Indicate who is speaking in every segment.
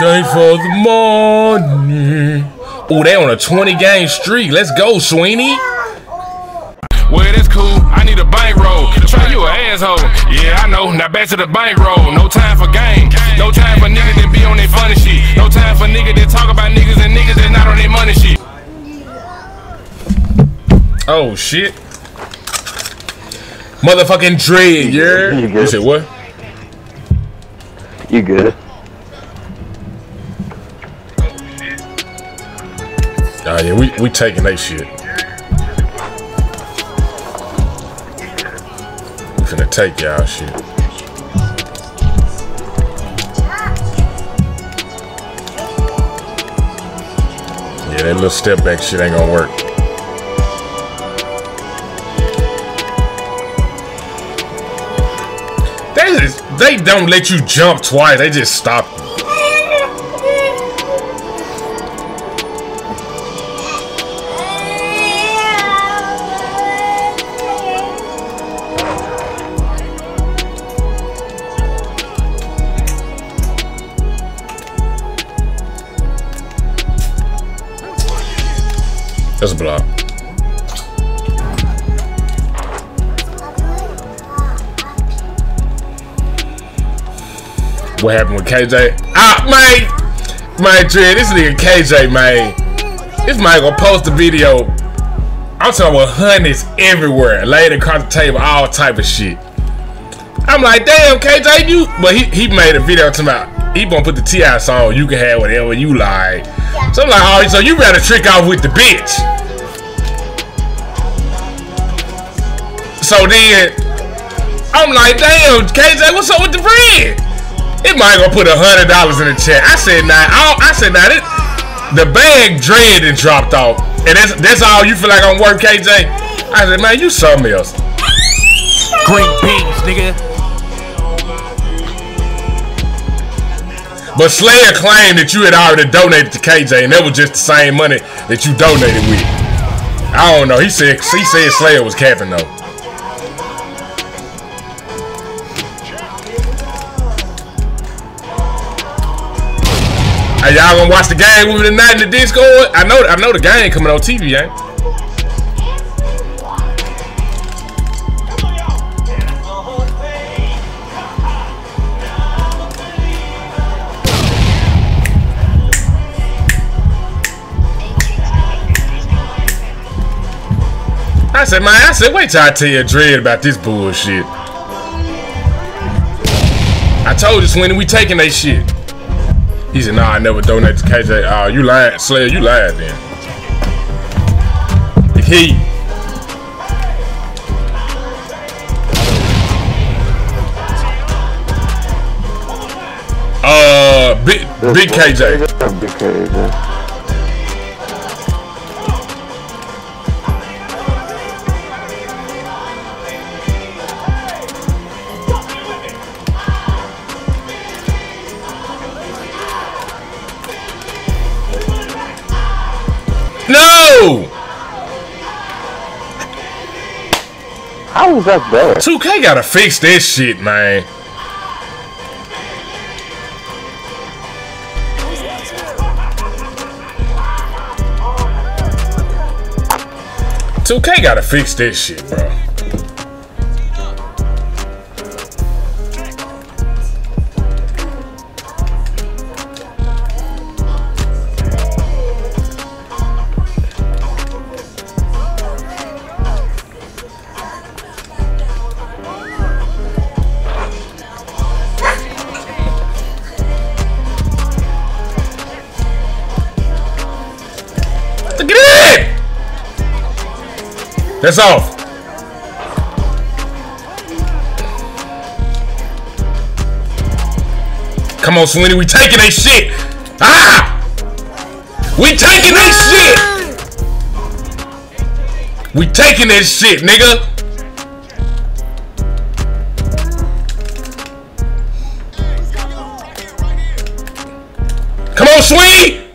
Speaker 1: Stay for the morning. Oh, they on a 20 game streak. Let's go, Sweeny.
Speaker 2: Well, that's cool. I need a bankroll. Try you an asshole. Yeah, I know. Now back to the bankroll. No time for game. No time for niggas that be on their funny shit. No time for niggas that talk about niggas and niggas that not on their money shit.
Speaker 1: Oh, shit. Motherfucking dread, yeah.
Speaker 3: You good?
Speaker 1: You said what?
Speaker 3: You good?
Speaker 1: Oh, yeah, we, we taking that shit. We finna take y'all shit. Yeah, that little step back shit ain't gonna work. They, just, they don't let you jump twice, they just stop What happened with KJ? Ah, man! Man, Dre, this nigga KJ, man. This man gonna post a video. I'm talking about hundreds everywhere, laid across the table, all type of shit. I'm like, damn, KJ, you. But he, he made a video to my. He gonna put the T.I. song. You can have whatever you like. So I'm like, oh, so you rather trick off with the bitch? So then, I'm like, damn, KJ, what's up with the bread? It might gonna put a hundred dollars in the chat. I said, nah, I, I said, nah, this, the bag dread and dropped off, and that's that's all you feel like I'm worth, KJ. I said, man, you something else.
Speaker 4: Green beans, nigga.
Speaker 1: But Slayer claimed that you had already donated to KJ, and that was just the same money that you donated with. I don't know. He said he said Slayer was capping though. Hey, y'all gonna watch the game with me tonight in the Discord? I know, I know the game coming on TV, ain't? I said, man, I said, wait till I tell you Dread about this bullshit. I told you, Sweeny, we taking that shit. He said, nah, I never donated to KJ. Oh, you lied. Slayer, you lied then. If he... Uh, big, big KJ.
Speaker 3: Big KJ. Was that there?
Speaker 1: 2K gotta fix this shit, man. Two K gotta fix this shit, bro. That's off. Come on, Sweeny, we taking that shit. Ah! We taking that shit. We taking that shit, nigga. Come on, Sweeny.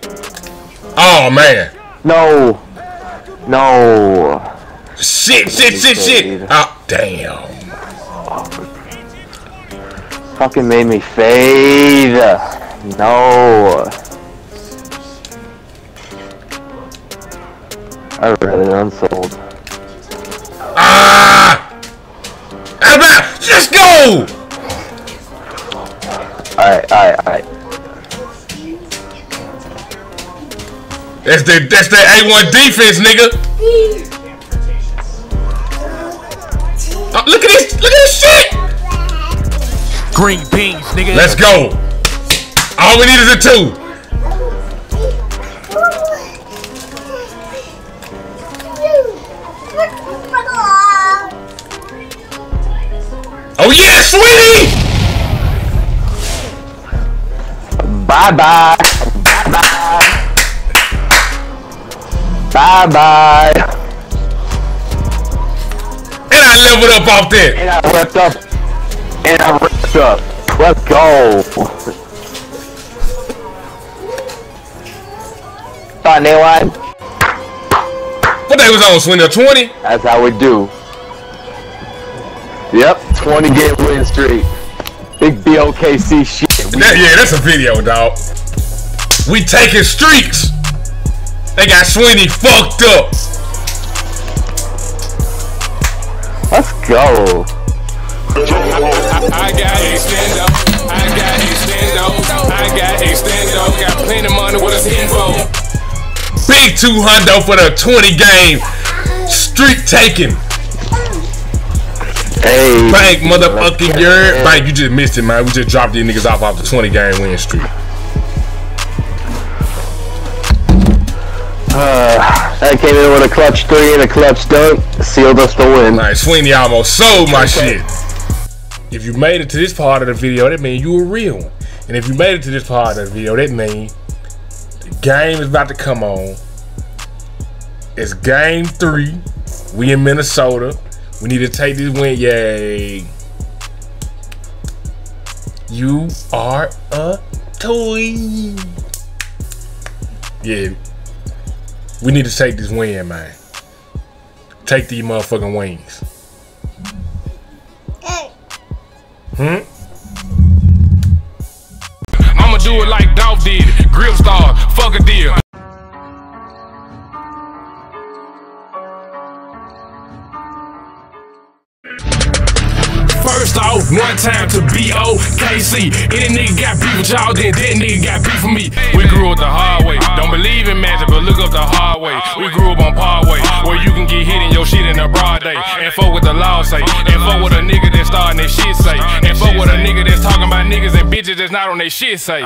Speaker 1: Oh man.
Speaker 3: No. No.
Speaker 1: Shit, shit, shit, shit. Oh, damn.
Speaker 3: Fucking made me fade. No. I read it unsold.
Speaker 1: Ah! Alabama, just go!
Speaker 3: Alright, alright, alright.
Speaker 1: That's the that's the A1 defense, nigga. This, look at this shit.
Speaker 4: Green beans, nigga.
Speaker 1: Let's go. All we need is a two. Oh yeah, sweetie!
Speaker 3: Bye bye. Bye bye. Bye bye.
Speaker 1: Leveled up off that.
Speaker 3: And I ripped up. And I ripped up. Let's go. Thought they line.
Speaker 1: What day was on, Swindle? 20?
Speaker 3: That's how we do. Yep, 20 game win streak. Big BOKC shit.
Speaker 1: That, yeah, that's a video, dog. We taking streaks. They got Sweeny fucked up.
Speaker 3: Let's go.
Speaker 2: I got extendo, I got extendo, I got extendo, got plenty of money with a hitting for.
Speaker 1: Big 200 for the 20 game streak taking.
Speaker 3: Hey.
Speaker 1: Bank, motherfucking yard. Bank, you just missed it, man. We just dropped these niggas off off the 20 game win streak.
Speaker 3: I came in with a clutch three and a clutch dunk. Sealed us the win.
Speaker 1: Like, Sweeny almost sold my shit. If you made it to this part of the video, that means you a real one. And if you made it to this part of the video, that means the game is about to come on. It's game three. We in Minnesota. We need to take this win. Yay. You are a toy. Yeah. We need to take this win, man. Take these motherfucking wings. Hmm?
Speaker 2: I'ma do it like Dolph did. Grip star, fuck a deal. First off, one time to B-O-K-C. Any nigga got beef with y'all, then that nigga got beef with me. We grew up the hard way. Don't believe in magic, but look up the hard way. We grew up on Parkway, where you can get hit in your shit in a broad day. And fuck what the law say. And fuck what a nigga that's starting their shit say. And fuck what a nigga that's talking about niggas and bitches that's not on their shit say.